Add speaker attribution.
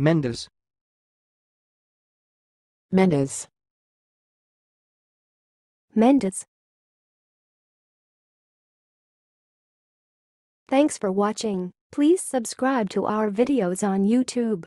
Speaker 1: Mendes.
Speaker 2: Mendes.
Speaker 3: Mendes. Thanks for watching. Please subscribe to our videos on YouTube.